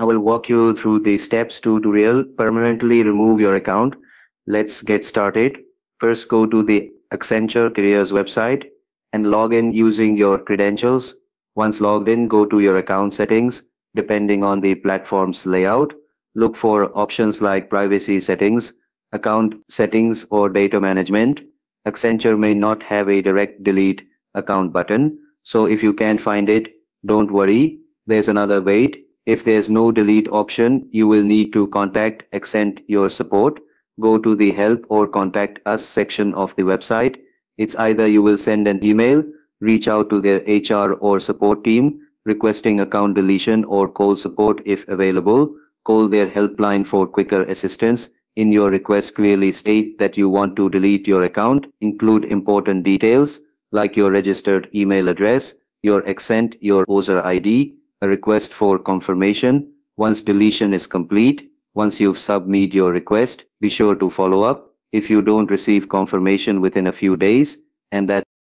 I will walk you through the steps to tutorial permanently remove your account. Let's get started. First go to the Accenture Careers website and log in using your credentials. Once logged in, go to your account settings. Depending on the platform's layout, look for options like privacy settings, account settings or data management. Accenture may not have a direct delete account button. So if you can't find it, don't worry. There's another way. If there's no delete option, you will need to contact Accenture support. Go to the help or contact us section of the website. It's either you will send an email, reach out to their HR or support team, requesting account deletion or call support if available. Call their helpline for quicker assistance. In your request clearly state that you want to delete your account. Include important details like your registered email address, your Accenture user ID, a request for confirmation. Once deletion is complete, once you've submit your request, be sure to follow up. If you don't receive confirmation within a few days, and that